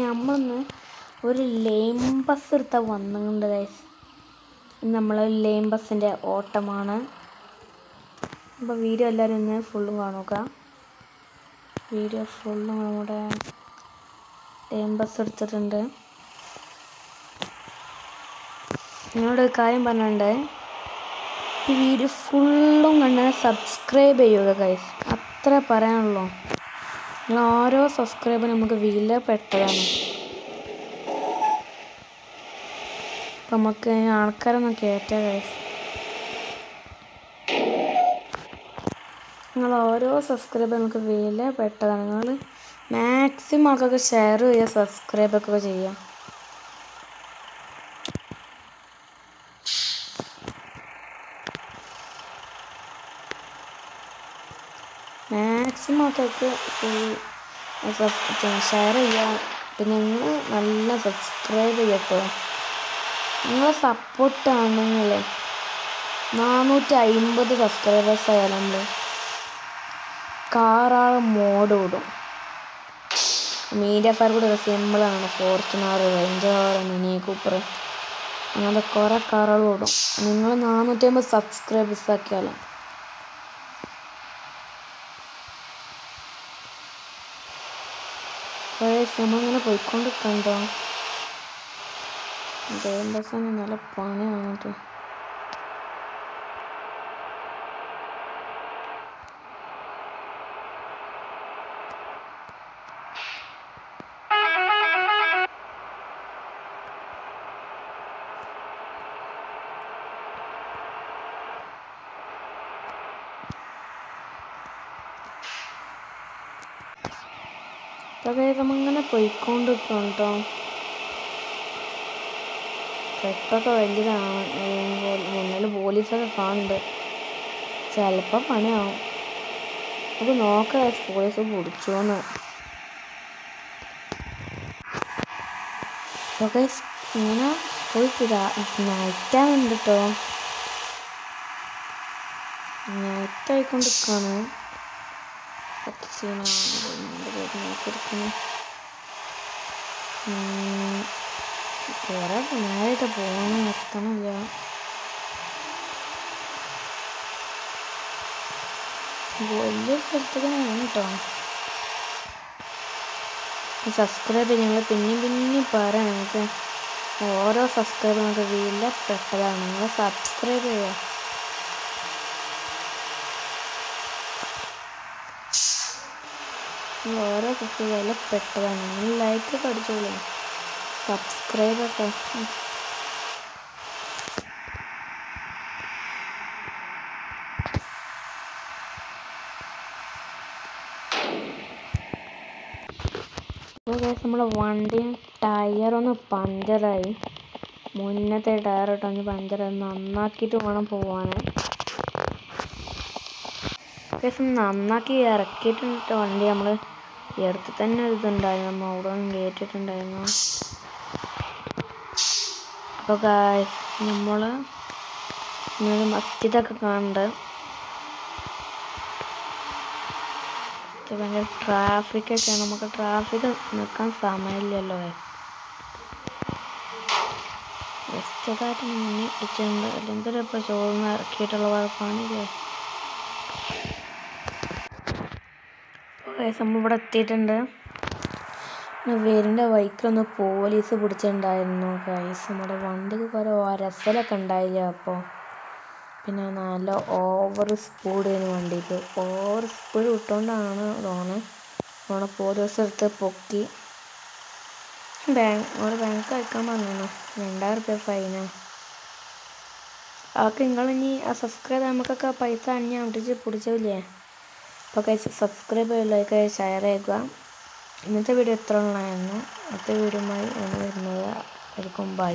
നമ്മളൊന്ന് ഒരു lame bus എടുത്താൽ വന്നുകൊണ്ട് ഗൈസ് നമ്മൾ ലെയിം ബസ്സിന്റെ ഓട്ടമാണ്. അപ്പോൾ വീഡിയോ എല്ലാവരും ഒന്ന് ഫുള്ളും കാണുക. വീഡിയോ ഫുള്ളും നമ്മുടെ ലെയിം ബസ് എടുത്തിട്ടുണ്ട്. നിങ്ങളോട് കാര്യം പറഞ്ഞിട്ടുണ്ട് ഈ വീഡിയോ ഫുള്ളും കണ്ടാൽ സബ്സ്ക്രൈബ് ചെയ്യുക ഗൈസ് അത്ര പറയാനുള്ളൂ. നിങ്ങൾ ഓരോ സബ്സ്ക്രൈബ് നമുക്ക് വിലപ്പെട്ടതാണ് അപ്പം നമുക്ക് ആൾക്കാരൊന്നും കയറ്റാം ഗൈസ് നിങ്ങൾ ഓരോ സബ്സ്ക്രൈബ് നമുക്ക് വിലപ്പെട്ടതാണ് നിങ്ങൾ മാക്സിമം ആൾക്കൊക്കെ ഷെയർ ചെയ്യുക സബ്സ്ക്രൈബ് ഒക്കെ ചെയ്യുക മാക്സിമം ആൾക്കാർക്ക് ഷെയർ ചെയ്യുക പിന്നെ നിങ്ങൾ നല്ല സബ്സ്ക്രൈബ് ചെയ്യട്ടോ. നിങ്ങളെ സപ്പോർട്ട് നിങ്ങൾ നാനൂറ്റി അമ്പത് സബ്സ്ക്രൈബേഴ്സ് ആയാലും നമ്മൾ കാറാൾ മോഡ് വിടും മീഡിയ ഫയർ കൂടെ ഒരു സിമ്പിളാണ് ഫോർച്യൂണർ റേഞ്ചർ മിനി കൂപ്പർ അങ്ങനത്തെ കുറേ കാറുകൾ വിടും നിങ്ങൾ നാനൂറ്റി അമ്പത് സബ്സ്ക്രൈബേഴ്സ് ആക്കിയാലോ നമ്മളിങ്ങനെ പോയിക്കൊണ്ടിരിക്കണ്ടോ ദേവദാസന് നല്ല പണി കേട്ടോ അതെ അങ്ങനെ പോയിക്കൊണ്ടിരിക്കണം കേട്ടോ ട്രിപ്പൊക്കെ വലിയതാണ്. മുന്നിൽ പോലീസൊക്കെ കാണുന്നുണ്ട്. ചിലപ്പോൾ പണിയാവും. നമുക്ക് നോക്കാം പോലീസ് പിടിച്ചോന്ന്. ഇങ്ങനെ പോയി നൈറ്റാണ് കേട്ടോ നൈറ്റ് ആയിക്കൊണ്ടിരിക്കുകയാണ് പത്ത് സീനാണ് നോക്കിയിരിക്കുന്നു കുറെ നേരമായിട്ട് പോകണം എത്തണില്ല വലിയ സ്ഥലത്തേക്കാണ് കേട്ടോ സബ്സ്ക്രൈബ് ഞങ്ങൾ പിന്നെയും പിന്നെയും പറയാം നിങ്ങൾക്ക് ഓരോ സബ്സ്ക്രൈബ് നമുക്ക് വിലപ്പെട്ടതാണ് നിങ്ങൾ സബ്സ്ക്രൈബ് ചെയ്യുക ഓരോ സബ്സ്ക്രൈബ് വിലപ്പെട്ടതാണ് നിങ്ങൾ ലൈക്ക് ഒക്കെ. അടിച്ചോളൂ ഒക്കെ നമ്മളെ വണ്ടി ടയറൊന്ന് പഞ്ചറായി. മുന്നത്തെ ടയർ ഇട്ടൊന്ന് പഞ്ചറായി. നന്നാക്കിയിട്ട് വേണം പോവാൻ അത്യാവശ്യം നന്നാക്കി ഇറക്കിയിട്ടുണ്ട് വണ്ടി നമ്മൾ എടുത്ത് തന്നെ ഒരു ഇതുണ്ടായിരുന്നു നമ്മൾ അവിടെ നിന്ന് കയറ്റിട്ടുണ്ടായിരുന്നു അപ്പോൾ നമ്മൾ ഇന്നൊരു മസ്ജിദൊക്കെ കാണുന്നുണ്ട് ഭയങ്കര ട്രാഫിക്കൊക്കെയാണ് നമുക്ക് ട്രാഫിക് നിൽക്കാൻ സമയമില്ലല്ലോ. ജസ്റ്റതായിട്ട് മുന്നിൽ ഇടിച്ചിട്ടുണ്ട് അല്ലെങ്കിൽ ഇപ്പോൾ ചോർന്ന് ഇറക്കിയിട്ടുള്ള കുഴപ്പമാണില്ലേ? നമ്മൾ ഇവിടെ എത്തിയിട്ടുണ്ട്. വീടിന്റെ വൈക്കിലൊന്ന് പോലീസ് പിടിച്ചിട്ടുണ്ടായിരുന്നു ഗൈസ് നമ്മുടെ വണ്ടിക്ക് കുറേ ഒരസലൊക്കെ ഉണ്ടായില്ല അപ്പോൾ പിന്നെ നല്ല ഓവർ സ്പീഡ് സ്പീഡായിരുന്നു വണ്ടിക്ക്. ഓവർ സ്പീഡ് വിട്ടുകൊണ്ടാണ് ലോണ് ലോണ് പോലീസ് എടുത്ത് പൊക്കി. ബാങ്ക് ഒരു ബാങ്ക് അയക്കാൻ പറഞ്ഞു രണ്ടായിരം റുപ്യ ഫൈന് അതൊക്കെ നിങ്ങളിനി സബ്സ്ക്രൈബ് നമുക്കൊക്കെ പൈസ അഞ്ഞ് അടിച്ച് പിടിച്ചില്ലേ അപ്പോൾ കഴിച്ച് സബ്സ്ക്രൈബ് ചെയ്യുക ഷെയർ ചെയ്യുക. ഇന്നത്തെ വീഡിയോ എത്ര ഉള്ളതായിരുന്നു അടുത്ത വീഡിയോ വീഡിയോയുമായി വരുന്നത്. ആയിരിക്കും ബൈ